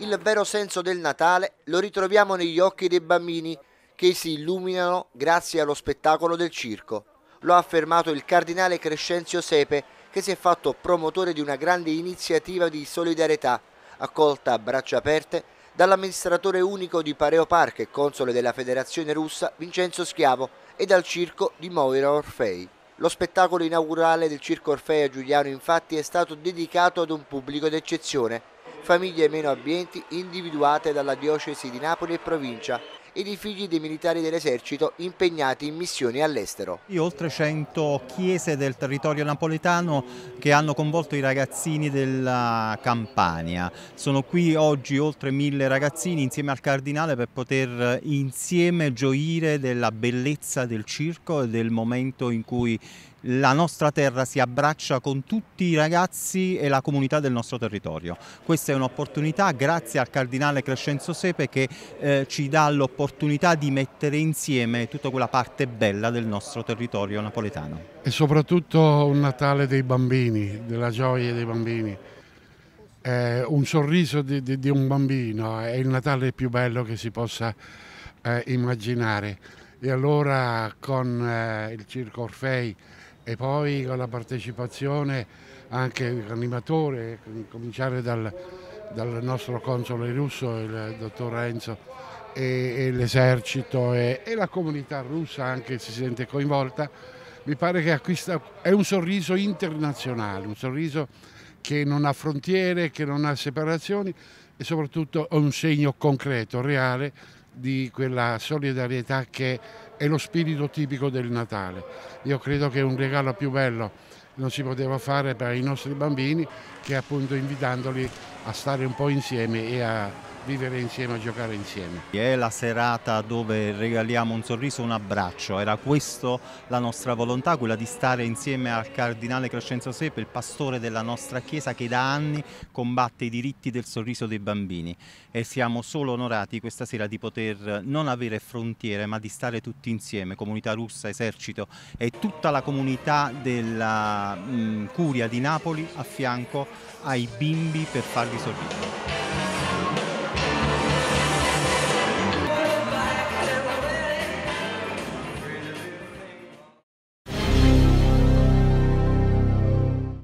Il vero senso del Natale lo ritroviamo negli occhi dei bambini che si illuminano grazie allo spettacolo del circo. Lo ha affermato il cardinale Crescenzio Sepe che si è fatto promotore di una grande iniziativa di solidarietà accolta a braccia aperte dall'amministratore unico di Pareo Park e console della Federazione Russa Vincenzo Schiavo e dal circo di Moira Orfei. Lo spettacolo inaugurale del Circo Orfei a Giuliano infatti è stato dedicato ad un pubblico d'eccezione, famiglie meno abbienti individuate dalla diocesi di Napoli e provincia ed i figli dei militari dell'esercito impegnati in missioni all'estero. Oltre 100 chiese del territorio napoletano che hanno coinvolto i ragazzini della Campania. Sono qui oggi oltre mille ragazzini insieme al Cardinale per poter insieme gioire della bellezza del circo e del momento in cui la nostra terra si abbraccia con tutti i ragazzi e la comunità del nostro territorio. Questa è un'opportunità grazie al Cardinale Crescenzo Sepe che eh, ci dà l'opportunità di mettere insieme tutta quella parte bella del nostro territorio napoletano. E soprattutto un Natale dei bambini, della gioia dei bambini. Eh, un sorriso di, di, di, un bambino è il Natale più bello che si possa eh, immaginare. E allora con eh, il Circo Orfei e poi con la partecipazione anche animatore, cominciare dal, dal nostro console russo, il dottor Renzo, e, e l'esercito e, e, la comunità russa anche si sente coinvolta, mi pare che acquista, è un sorriso internazionale, un sorriso che non ha frontiere, che non ha separazioni e soprattutto è un segno concreto, reale di quella solidarietà che è lo spirito tipico del Natale. Io credo che un regalo più bello non si poteva fare per i nostri bambini che appunto invitandoli a stare un po' insieme e a vivere insieme, a giocare insieme. È la serata dove regaliamo un sorriso, un abbraccio, era questa la nostra volontà, quella di stare insieme al Cardinale Crescenzo Sepe, il pastore della nostra Chiesa che da anni combatte i diritti del sorriso dei bambini e siamo solo onorati questa sera di poter non avere frontiere ma di stare tutti insieme, comunità russa, esercito e tutta la comunità della mh, Curia di Napoli a fianco ai bimbi per farli 急ぎ